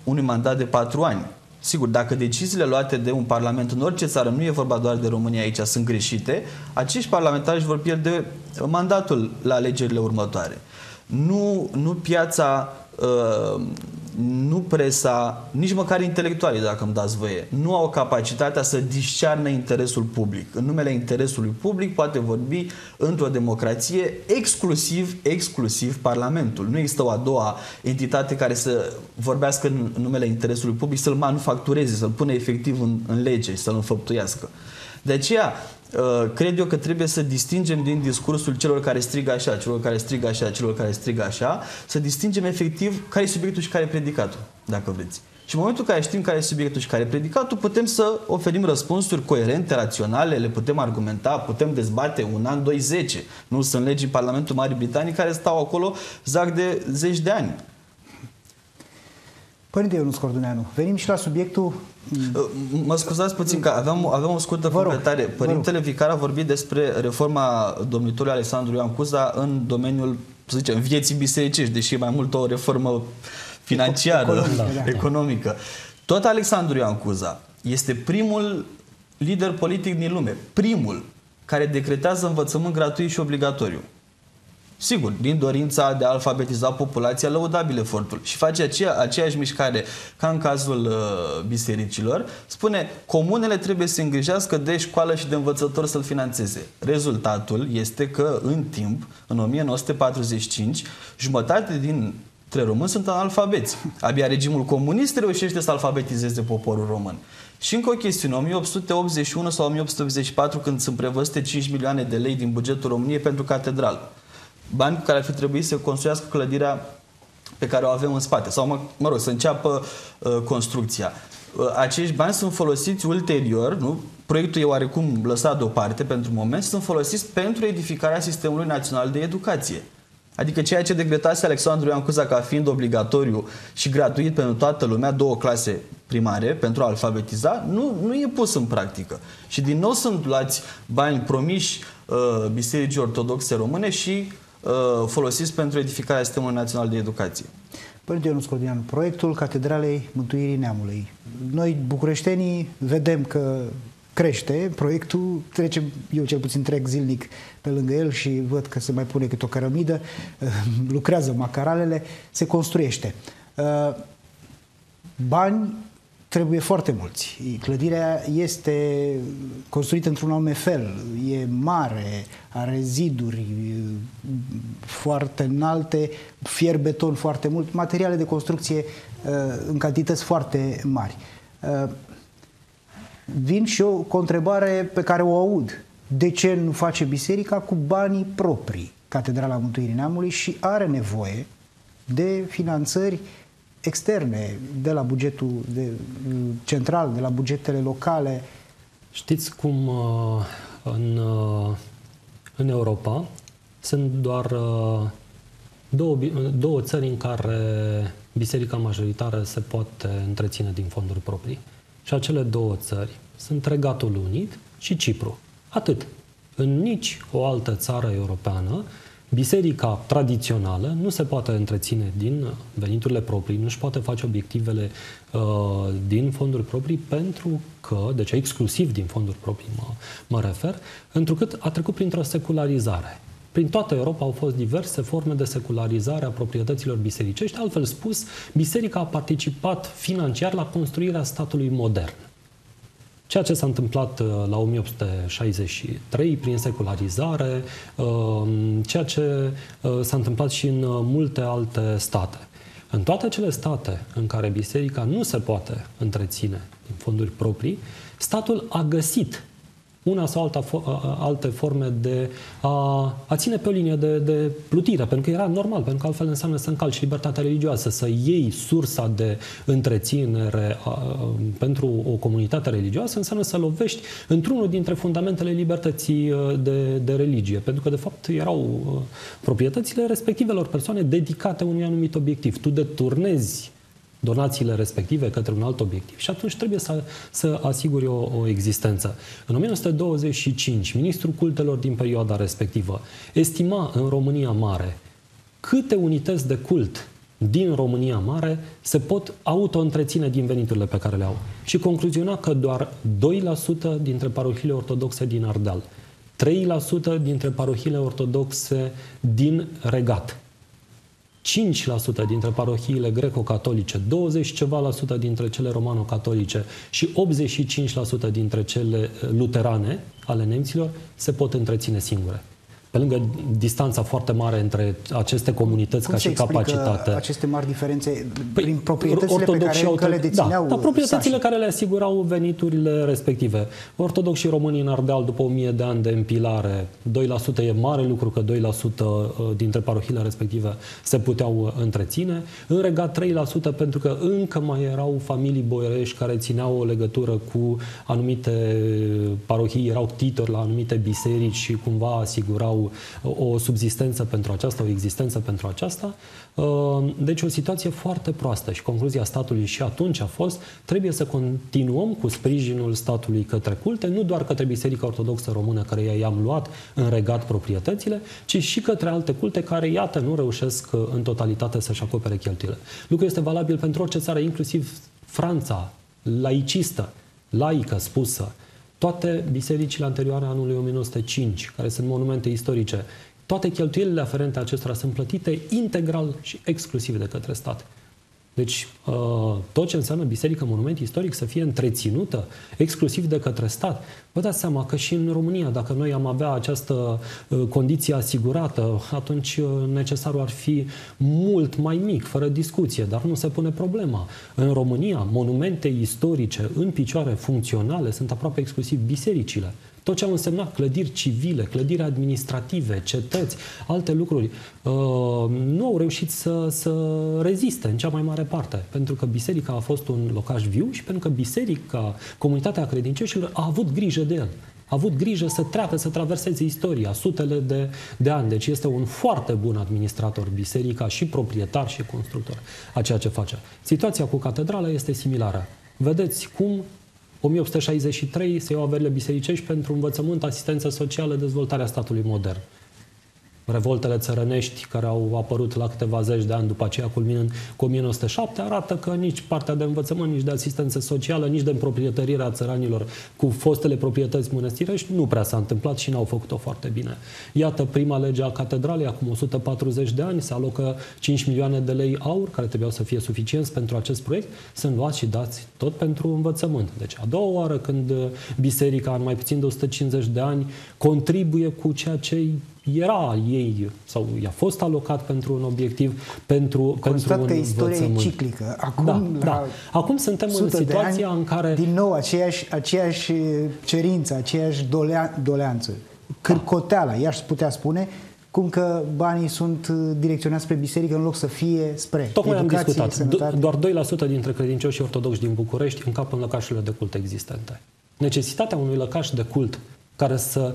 unui mandat de patru ani. Sigur, dacă deciziile luate de un parlament în orice țară, nu e vorba doar de România aici, sunt greșite, acești parlamentari își vor pierde mandatul la alegerile următoare. Nu, nu piața uh, nu presa, nici măcar intelectualii, dacă îmi dați voie, nu au capacitatea să discearnă interesul public. În numele interesului public poate vorbi într-o democrație exclusiv, exclusiv Parlamentul. Nu există o a doua entitate care să vorbească în numele interesului public, să-l manufactureze, să-l pune efectiv în, în lege și să-l înfăptuiască. De aceea, Uh, cred eu că trebuie să distingem din discursul celor care strigă așa, celor care strigă așa, celor care strigă așa, să distingem efectiv care e subiectul și care e predicatul, dacă vreți. Și în momentul în care știm care e subiectul și care e predicatul, putem să oferim răspunsuri coerente, raționale, le putem argumenta, putem dezbate un an, doi, zece. Nu sunt legi în Parlamentul Marii Britanii care stau acolo zac de zeci de ani. Părinte Ionus Corduneanu, venim și la subiectul Uh, mă scuzați puțin că aveam, aveam o scurtă completare. Părintele Vicar a vorbit despre reforma domnitorului Alexandru Ioan Cuza în domeniul, să zicem, vieții bisericești, deși e mai mult o reformă financiară, economică. Da. economică. Tot Alexandru Ioan Cuza este primul lider politic din lume, primul care decretează învățământ gratuit și obligatoriu. Sigur, din dorința de a alfabetiza populația, lăudabil efortul. Și face aceea, aceeași mișcare ca în cazul uh, bisericilor. Spune, comunele trebuie să se îngrijească de școală și de învățător să-l financeze. Rezultatul este că în timp, în 1945, jumătate din Tre români sunt analfabeți. Abia regimul comunist reușește să alfabetizeze poporul român. Și încă o chestiune, 1881 sau 1884, când sunt prevăzute 5 milioane de lei din bugetul României pentru catedrală bani cu care ar fi trebuit să construiască clădirea pe care o avem în spate sau, mă, mă rog, să înceapă uh, construcția. Uh, acești bani sunt folosiți ulterior, nu? proiectul e oarecum lăsat deoparte pentru moment și sunt folosiți pentru edificarea sistemului național de educație. Adică ceea ce decretase Alexandru Ioan Cuza ca fiind obligatoriu și gratuit pentru toată lumea, două clase primare pentru a alfabetiza, nu, nu e pus în practică. Și din nou sunt luați bani promiși uh, Bisericii Ortodoxe Române și uh, folosiți pentru edificarea Sistemului Național de Educație. Părinte Ionus Cordian, proiectul Catedralei Mântuirii Neamului. Noi, bucureștenii, vedem că crește, proiectul trece, eu cel puțin trec zilnic pe lângă el și văd că se mai pune câte o cărămidă, lucrează macaralele, se construiește. Uh, bani trebuie foarte mulți. Clădirea este construită într-un anume fel, e mare, are ziduri foarte înalte, fier beton foarte mult, materiale de construcție uh, în cantități foarte mari. Uh, vin și eu cu o întrebare pe care o aud. De ce nu face biserica cu banii proprii Catedrala Mântuirii Neamului și are nevoie de finanțări externe de la bugetul de, central, de la bugetele locale? Știți cum uh, în, uh, în Europa sunt doar uh, două, două țări în care biserica majoritară se poate întreține din fonduri proprii. Și acele două țări sunt Regatul Unit și Cipru. Atât. În nici o altă țară europeană, biserica tradițională nu se poate întreține din veniturile proprii, nu își poate face obiectivele uh, din fonduri proprii pentru că, deci exclusiv din fonduri proprii mă, mă refer, întrucât a trecut printr-o secularizare. Prin toată Europa au fost diverse forme de secularizare a proprietăților bisericești. Altfel spus, biserica a participat financiar la construirea statului modern. Ceea ce s-a întâmplat uh, la 1863 prin secularizare, uh, ceea ce uh, s-a întâmplat și în multe alte state. În toate acele state în care biserica nu se poate întreține din fonduri proprii, statul a găsit una sau alta, alte forme de a, a ține pe o linie de, de plutire, pentru că era normal, pentru că altfel înseamnă să încalci libertatea religioasă, să iei sursa de întreținere a, a, pentru o comunitate religioasă, înseamnă să lovești într-unul dintre fundamentele libertății de, de religie, pentru că de fapt erau proprietățile respectivelor persoane dedicate unui anumit obiectiv. Tu deturnezi donațiile respective către un alt obiectiv și atunci trebuie să, să asiguri o, o existență. În 1925, ministrul cultelor din perioada respectivă estima în România Mare câte unități de cult din România Mare se pot auto-întreține din veniturile pe care le au. Și concluziona că doar 2% dintre parohiile ortodoxe din Ardeal, 3% dintre parohiile ortodoxe din Regat, 5% dintre parohiile greco-catolice, 20 ceva la sută dintre cele romano-catolice și 85% dintre cele luterane ale nemților se pot întreține singure pe lângă distanța foarte mare între aceste comunități Cum ca și capacitate. aceste mari diferențe păi, prin proprietățile pe care încă le dețineau da, da, proprietățile sașii. care le asigurau veniturile respective. Ortodox și românii în Ardeal, după 1000 de ani de împilare, 2% e mare lucru că 2% uh, dintre parohiile respective se puteau uh, întreține. În regat 3% pentru că încă mai erau familii boierești care țineau o legătură cu anumite parohii, erau titori la anumite biserici și cumva asigurau o subzistență pentru aceasta, o existență pentru aceasta. Uh, deci o situație foarte proastă și concluzia statului și atunci a fost trebuie să continuăm cu sprijinul statului către culte, nu doar către Biserica Ortodoxă Română, care i-am luat în regat proprietățile, ci și către alte culte care, iată, nu reușesc uh, în totalitate să-și acopere cheltuielile. Lucrul este valabil pentru orice țară, inclusiv Franța, laicistă, laică spusă, toate bisericile anterioare anului 1905, care sunt monumente istorice, toate cheltuielile aferente acestora sunt plătite integral și exclusiv de către stat. Deci uh, tot ce înseamnă biserică, monument istoric, să fie întreținută exclusiv de către stat. Vă dați seama că și în România, dacă noi am avea această uh, condiție asigurată, atunci uh, necesarul ar fi mult mai mic, fără discuție, dar nu se pune problema. În România, monumente istorice în picioare funcționale sunt aproape exclusiv bisericile tot ce au însemnat clădiri civile, clădiri administrative, cetăți, alte lucruri, uh, nu au reușit să, să reziste în cea mai mare parte. Pentru că biserica a fost un locaș viu și pentru că biserica, comunitatea credincioșilor, a avut grijă de el a avut grijă să treacă, să traverseze istoria, sutele de, de ani. Deci este un foarte bun administrator biserica și proprietar și constructor a ceea ce face. Situația cu catedrala este similară. Vedeți cum 1863 se iau averile bisericești pentru învățământ, asistență socială, dezvoltarea statului modern revoltele țărănești care au apărut la câteva zeci de ani după aceea, culminând cu 1907, arată că nici partea de învățământ, nici de asistență socială, nici de împroprietărirea țăranilor cu fostele proprietăți mănăstirești nu prea s-a întâmplat și n-au făcut-o foarte bine. Iată, prima lege a catedralei, acum 140 de ani, se alocă 5 milioane de lei aur, care trebuiau să fie suficienți pentru acest proiect, sunt luați și dați tot pentru învățământ. Deci, a doua oară când biserica, în mai puțin de 150 de ani, contribuie cu ceea ce era ei sau i-a fost alocat pentru un obiectiv, pentru, pentru un că istoria e ciclică. Acum, da, la da. Acum suntem în situația ani, în care... Din nou, aceeași, aceeași cerință, aceeași dolea, doleanță. Cârcoteala, da. i-aș putea spune, cum că banii sunt direcționați spre biserică în loc să fie spre Tocmai am discutat. Sănătate. Doar 2% dintre credincioșii ortodoxi din București încap în lăcașurile de cult existente. Necesitatea unui lăcaș de cult care să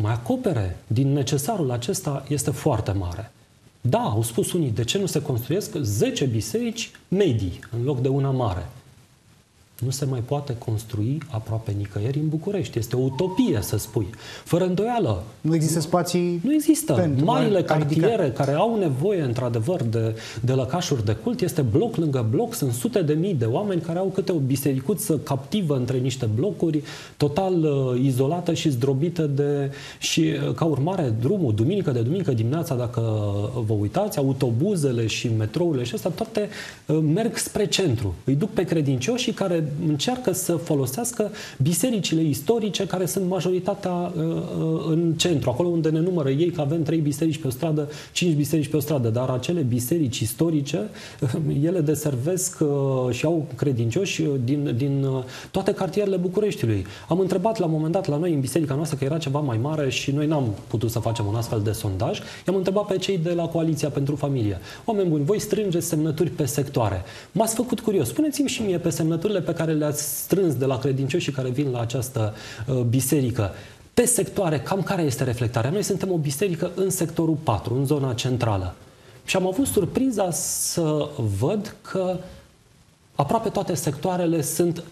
mai acopere din necesarul acesta este foarte mare. Da, au spus unii, de ce nu se construiesc 10 biserici medii în loc de una mare? Nu se mai poate construi aproape nicăieri în București. Este o utopie, să spui. Fără îndoială. Nu există spații Nu există. Pentru Marile cartiere ridica. care au nevoie, într-adevăr, de, de lăcașuri de cult, este bloc lângă bloc. Sunt sute de mii de oameni care au câte o bisericuță captivă între niște blocuri, total uh, izolată și zdrobită de... Și, uh, ca urmare, drumul, duminică de duminică dimineața, dacă vă uitați, autobuzele și metrourile și astea, toate uh, merg spre centru. Îi duc pe credincioșii care încearcă să folosească bisericile istorice care sunt majoritatea uh, uh, în centru, acolo unde ne numără ei că avem trei biserici pe o stradă, cinci biserici pe o stradă, dar acele biserici istorice, uh, ele deservesc și au credincioși din, din toate cartierele Bucureștiului. Am întrebat la un moment dat la noi în biserica noastră că era ceva mai mare și noi n-am putut să facem un astfel de sondaj. I-am întrebat pe cei de la Coaliția pentru Familie. Oameni buni, voi strângeți semnături pe sectoare. M-ați făcut curios. Spuneți-mi și mie pe semnăturile pe care le-ați strâns de la credincioși care vin la această uh, biserică, pe sectoare, cam care este reflectarea? Noi suntem o biserică în sectorul 4, în zona centrală. Și am avut surpriza să văd că aproape toate sectoarele sunt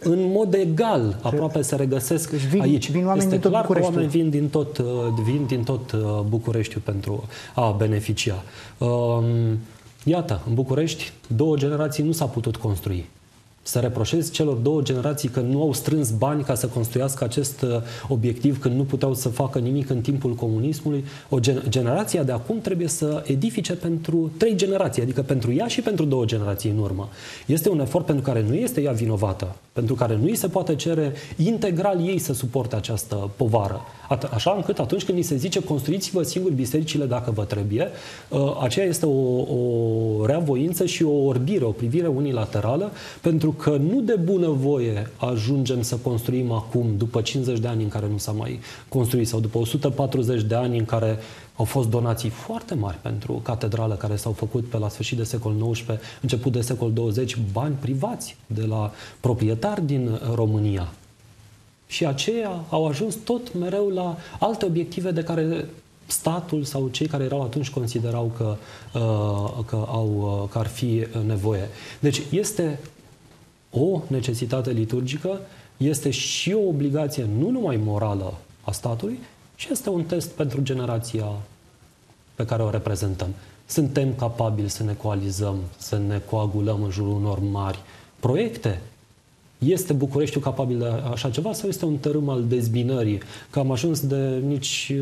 în mod egal, aproape se regăsesc deci vin, aici. Vin oameni este din tot clar că oameni vin din tot, uh, vin din tot uh, Bucureștiul pentru a beneficia. Um, iată, în București, două generații nu s-a putut construi să reproșezi celor două generații că nu au strâns bani ca să construiască acest uh, obiectiv când nu puteau să facă nimic în timpul comunismului. O gen- generația de acum trebuie să edifice pentru trei generații, adică pentru ea și pentru două generații în urmă. Este un efort pentru care nu este ea vinovată, pentru care nu îi se poate cere integral ei să suporte această povară. Așa încât atunci când ni se zice construiți-vă singuri bisericile dacă vă trebuie, uh, aceea este o, o reavoință și o orbire, o privire unilaterală, pentru că nu de bună voie ajungem să construim acum, după 50 de ani în care nu s-a mai construit, sau după 140 de ani în care au fost donații foarte mari pentru catedrală care s-au făcut pe la sfârșit de secol XIX, început de secol 20, bani privați de la proprietari din România. Și aceia au ajuns tot mereu la alte obiective de care statul sau cei care erau atunci considerau că, uh, că, au, uh, că ar fi nevoie. Deci este o necesitate liturgică, este și o obligație nu numai morală a statului, și este un test pentru generația pe care o reprezentăm. Suntem capabili să ne coalizăm, să ne coagulăm în jurul unor mari proiecte este Bucureștiul capabil de așa ceva sau este un tărâm al dezbinării? Că am ajuns de nici,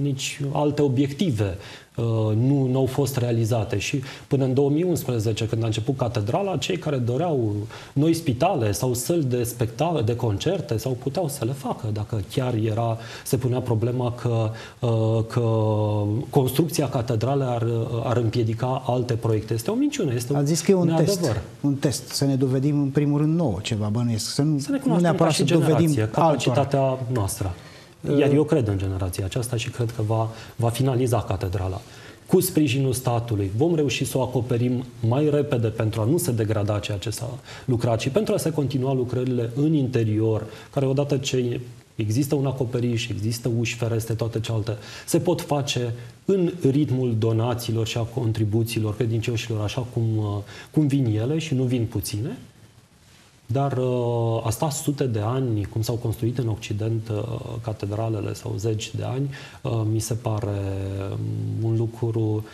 nici alte obiective Uh, nu, nu au fost realizate și până în 2011, când a început catedrala, cei care doreau noi spitale sau săli de spectacole, de concerte, sau puteau să le facă, dacă chiar era, se punea problema că, uh, că construcția catedralei ar, ar împiedica alte proiecte. Este o minciună, este a zis că e un neadevăr. test, un test, să ne dovedim în primul rând nouă ceva bănuiesc, să nu, să ne nu neapărat ca și să dovedim capacitatea altora. noastră. Iar eu cred în generația aceasta și cred că va, va finaliza catedrala. Cu sprijinul statului vom reuși să o acoperim mai repede pentru a nu se degrada ceea ce s-a lucrat și pentru a se continua lucrările în interior, care odată ce există un acoperiș, există uși, fereste, toate cealaltă, se pot face în ritmul donațiilor și a contribuțiilor credincioșilor, așa cum, cum vin ele și nu vin puține, dar uh, a stat sute de ani, cum s-au construit în Occident uh, catedralele sau zeci de ani, uh, mi se pare um, un lucru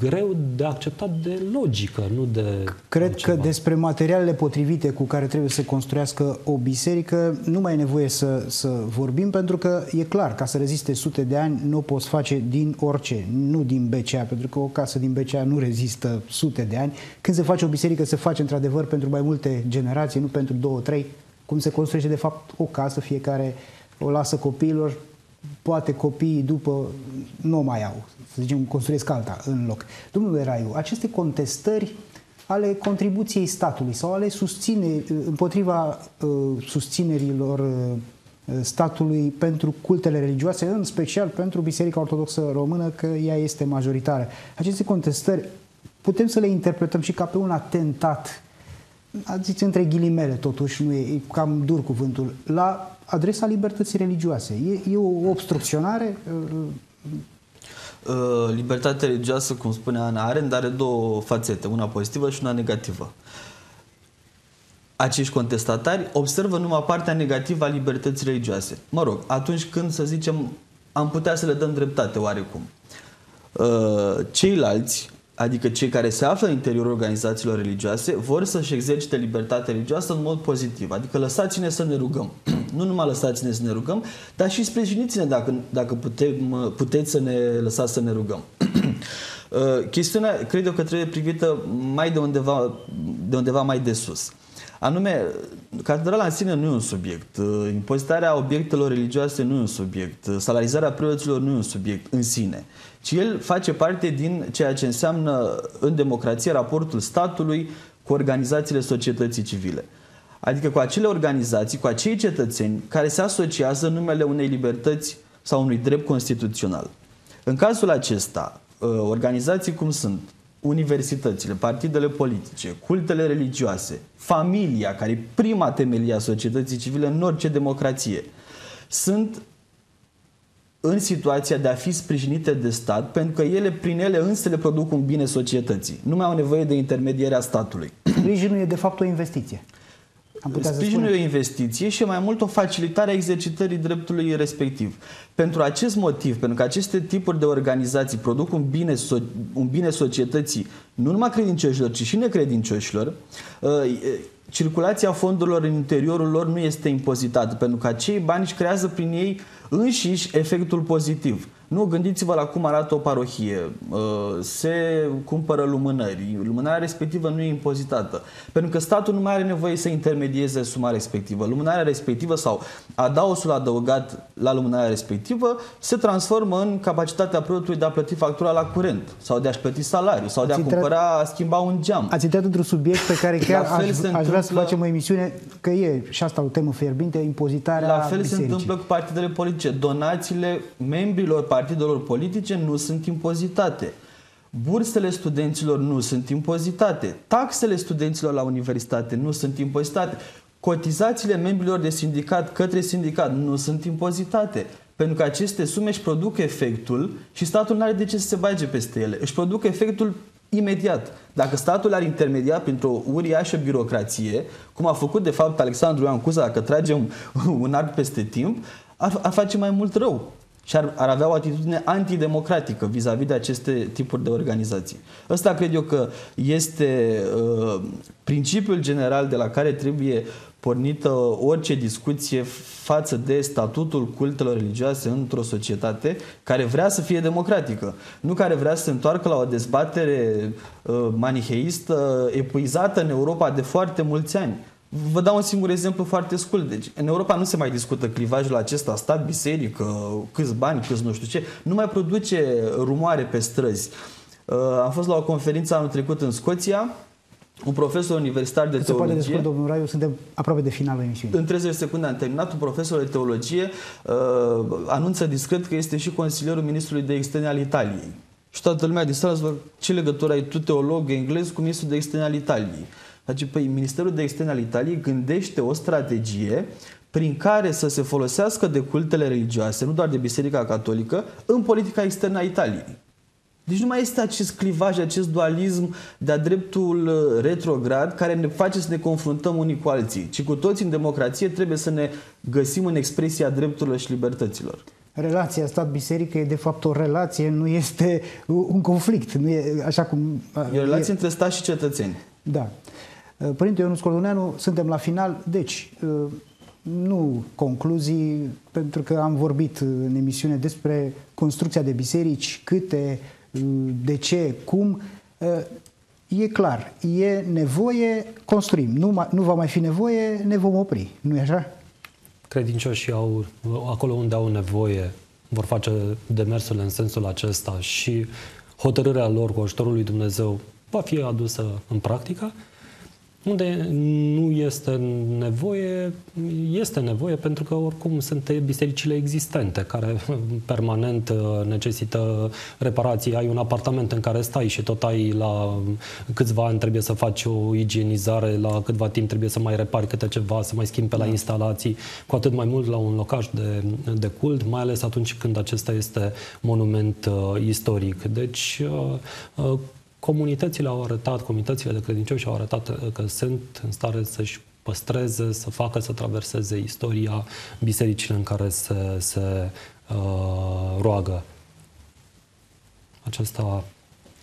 greu de acceptat de logică, nu de Cred altceva. că despre materialele potrivite cu care trebuie să construiască o biserică nu mai e nevoie să, să vorbim, pentru că e clar, ca să reziste sute de ani nu o poți face din orice, nu din BCA, pentru că o casă din BCA nu rezistă sute de ani. Când se face o biserică, se face într-adevăr pentru mai multe generații, nu pentru două, trei, cum se construiește de fapt o casă, fiecare o lasă copiilor, poate copiii după nu o mai au, să zicem, construiesc alta în loc. Domnule Raiu, aceste contestări ale contribuției statului sau ale susține, împotriva uh, susținerilor uh, statului pentru cultele religioase, în special pentru Biserica Ortodoxă Română, că ea este majoritară. Aceste contestări putem să le interpretăm și ca pe un atentat, zis între ghilimele totuși, nu e, e cam dur cuvântul, la adresa libertății religioase. E, e o obstrucționare? Uh, libertatea religioasă, cum spune Ana Arendt, are două fațete, una pozitivă și una negativă. Acești contestatari observă numai partea negativă a libertății religioase. Mă rog, atunci când, să zicem, am putea să le dăm dreptate oarecum. Uh, ceilalți adică cei care se află în interiorul organizațiilor religioase, vor să-și exercite libertatea religioasă în mod pozitiv. Adică lăsați-ne să ne rugăm. nu numai lăsați-ne să ne rugăm, dar și sprijiniți-ne dacă, dacă putem, puteți să ne lăsați să ne rugăm. Uh, chestiunea, cred eu că trebuie privită mai de undeva, de undeva mai de sus. Anume, catedrala în sine nu e un subiect, uh, impozitarea obiectelor religioase nu e un subiect, uh, salarizarea preoților nu e un subiect în sine, ci el face parte din ceea ce înseamnă în democrație raportul statului cu organizațiile societății civile. Adică cu acele organizații, cu acei cetățeni care se asociază în numele unei libertăți sau unui drept constituțional. În cazul acesta, uh, organizații cum sunt universitățile, partidele politice, cultele religioase, familia, care e prima temelie a societății civile în orice democrație, sunt în situația de a fi sprijinite de stat, pentru că ele, prin ele însele, produc un bine societății. Nu mai au nevoie de intermedierea statului. Sprijinul e de fapt o investiție. Am putea Sprijinul e o investiție și mai mult o facilitare a exercitării dreptului respectiv. Pentru acest motiv, pentru că aceste tipuri de organizații produc un bine, so- un bine societății, nu numai credincioșilor, ci și necredincioșilor, uh, circulația fondurilor în interiorul lor nu este impozitată, pentru că acei bani își creează prin ei înșiși efectul pozitiv. Nu, gândiți-vă la cum arată o parohie. Uh, se cumpără lumânări. Lumânarea respectivă nu e impozitată. Pentru că statul nu mai are nevoie să intermedieze suma respectivă. Lumânarea respectivă sau adaosul adăugat la lumânarea respectivă se transformă în capacitatea preotului de a plăti factura la curent sau de a-și plăti salariul sau de a cumpăra, a schimba un geam. Ați intrat într-un subiect pe care chiar aș, aș vrea să facem o emisiune, că e și asta o temă fierbinte, impozitarea La fel bisericii. se întâmplă cu partidele politice. Donațiile membrilor partidelor politice nu sunt impozitate. Bursele studenților nu sunt impozitate. Taxele studenților la universitate nu sunt impozitate. Cotizațiile membrilor de sindicat către sindicat nu sunt impozitate. Pentru că aceste sume își produc efectul și statul nu are de ce să se bage peste ele. Își produc efectul imediat. Dacă statul ar intermedia printr-o uriașă birocrație, cum a făcut de fapt Alexandru Ioan Cuza, dacă tragem un arc peste timp, ar, ar face mai mult rău și ar, ar avea o atitudine antidemocratică vis-a-vis de aceste tipuri de organizații. Ăsta cred eu că este uh, principiul general de la care trebuie pornită orice discuție față de statutul cultelor religioase într-o societate care vrea să fie democratică, nu care vrea să se întoarcă la o dezbatere uh, maniheistă epuizată în Europa de foarte mulți ani. Vă dau un singur exemplu foarte scurt. Deci, în Europa nu se mai discută clivajul acesta, stat, biserică, câți bani, câți nu știu ce. Nu mai produce rumoare pe străzi. Uh, am fost la o conferință anul trecut în Scoția, un profesor universitar de Se teologie. poate descurc, domnul Raiu, suntem aproape de finalul emisiunii. În 30 de secunde am terminat. Un profesor de teologie uh, anunță discret că este și consilierul ministrului de externe al Italiei. Și toată lumea din sală zice, ce legătură ai tu, teolog englez, cu ministrul de externe al Italiei? Deci, păi, Ministerul de Externe al Italiei gândește o strategie prin care să se folosească de cultele religioase, nu doar de Biserica Catolică, în politica externă a Italiei. Deci nu mai este acest clivaj, acest dualism de-a dreptul uh, retrograd care ne face să ne confruntăm unii cu alții, ci cu toți în democrație trebuie să ne găsim în expresia drepturilor și libertăților. Relația stat-biserică e de fapt o relație, nu este un conflict. Nu e așa cum... E o relație e... între stat și cetățeni. Da. Părinte Ionus Cordoneanu, suntem la final, deci nu concluzii, pentru că am vorbit în emisiune despre construcția de biserici, câte, de ce, cum. E clar, e nevoie, construim. Nu, nu va mai fi nevoie, ne vom opri. Nu e așa? Credincioșii au, acolo unde au nevoie, vor face demersurile în sensul acesta și hotărârea lor cu ajutorul lui Dumnezeu va fi adusă în practică unde nu este nevoie, este nevoie pentru că oricum sunt bisericile existente care permanent uh, necesită reparații. Ai un apartament în care stai și tot ai la câțiva ani trebuie să faci o igienizare, la câtva timp trebuie să mai repari câte ceva, să mai schimbi pe la da. instalații, cu atât mai mult la un locaș de, de cult, mai ales atunci când acesta este monument uh, istoric. Deci uh, uh, comunitățile au arătat, comunitățile de credincioși au arătat uh, că sunt în stare să-și păstreze, să facă să traverseze istoria bisericile în care se, se uh, roagă. Acesta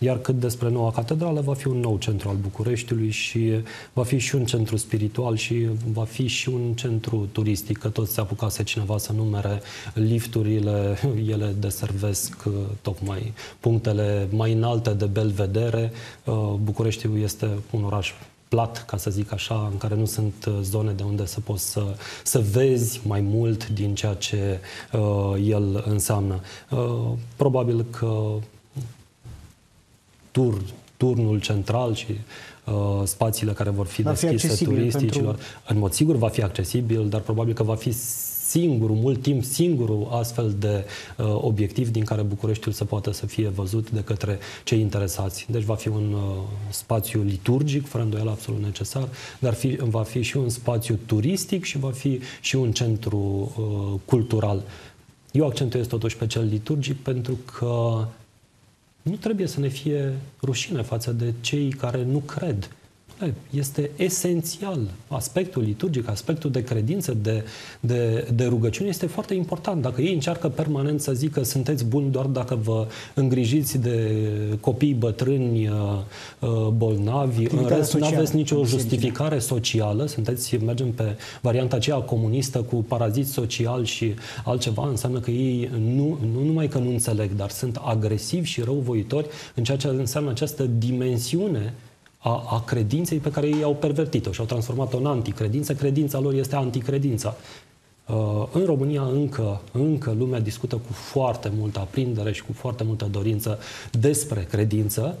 iar cât despre noua catedrală, va fi un nou centru al Bucureștiului și va fi și un centru spiritual și va fi și un centru turistic, că toți se apucase cineva să numere lifturile, ele deservesc uh, tocmai punctele mai înalte de belvedere. Uh, Bucureștiul este un oraș plat, ca să zic așa, în care nu sunt uh, zone de unde să poți să, să vezi mai mult din ceea ce uh, el înseamnă. Uh, probabil că tur, turnul central și uh, spațiile care vor fi va deschise fi turisticilor. Pentru... În mod sigur va fi accesibil, dar probabil că va fi singurul, mult timp singurul astfel de uh, obiectiv din care Bucureștiul să poată să fie văzut de către cei interesați. Deci va fi un uh, spațiu liturgic, fără îndoială absolut necesar, dar fi, va fi și un spațiu turistic și va fi și un centru uh, cultural. Eu accentuez totuși pe cel liturgic pentru că nu trebuie să ne fie rușine față de cei care nu cred este esențial. Aspectul liturgic, aspectul de credință, de, de, de rugăciune este foarte important. Dacă ei încearcă permanent să zică sunteți buni doar dacă vă îngrijiți de copii bătrâni, uh, uh, bolnavi, în rest nu aveți nicio justificare socială, sunteți, mergem pe varianta aceea comunistă cu parazit social și altceva, înseamnă că ei nu, nu numai că nu înțeleg, dar sunt agresivi și răuvoitori în ceea ce înseamnă această dimensiune a, a credinței pe care ei au pervertit-o și au transformat-o în anticredință. Credința lor este anticredința. Uh, în România încă, încă lumea discută cu foarte multă aprindere și cu foarte multă dorință despre credință,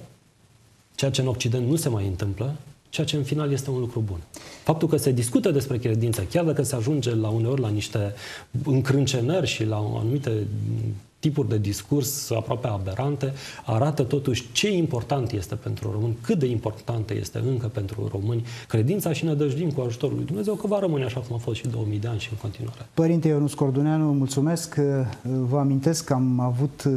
ceea ce în Occident nu se mai întâmplă, ceea ce în final este un lucru bun. Faptul că se discută despre credință, chiar dacă se ajunge la uneori la niște încrâncenări și la anumite tipuri de discurs aproape aberante, arată totuși ce important este pentru români, cât de importantă este încă pentru români credința și ne dăjdim cu ajutorul lui Dumnezeu că va rămâne așa cum a fost și 2000 de ani și în continuare. Părinte Ionus Corduneanu, mulțumesc. Vă amintesc că am avut uh,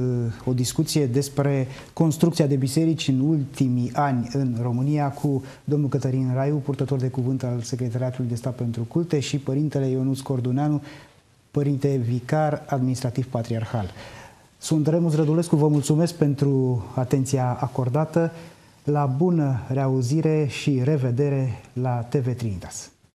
o discuție despre construcția de biserici în ultimii ani în România cu domnul Cătărin Raiu, purtător de cuvânt al Secretariatului de Stat pentru Culte și părintele Ionus Corduneanu, părinte vicar administrativ patriarhal. Sunt Remus Rădulescu, vă mulțumesc pentru atenția acordată. La bună reauzire și revedere la TV Trinitas.